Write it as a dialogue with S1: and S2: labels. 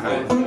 S1: 可